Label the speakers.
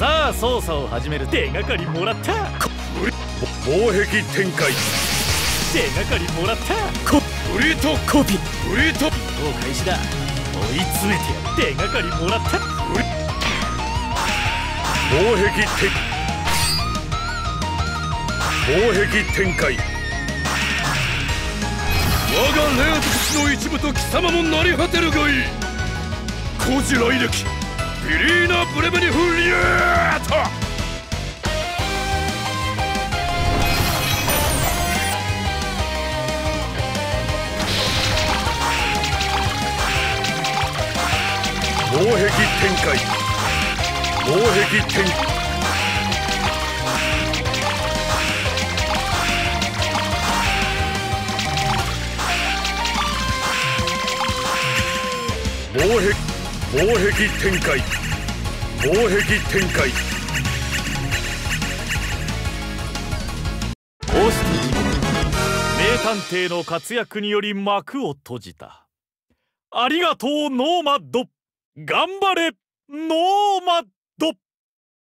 Speaker 1: さあ操作を始める手がかりもらった。
Speaker 2: 防壁展開。
Speaker 1: 手がかりもらった。
Speaker 2: フリート
Speaker 1: コピ
Speaker 2: フリート
Speaker 1: もう開始だ追い詰めてやる。手がかりもらった。
Speaker 2: 防壁展防壁展開。我が霊術の一部と貴様も成り果てるがいい。古事来歴。ビリーナ・ブレベニフ・リエー防壁展開。防壁展防壁防壁展開。防壁展開。
Speaker 1: こうして名探偵の活躍により幕を閉じた。ありがとうノーマッド。頑張れノーマッ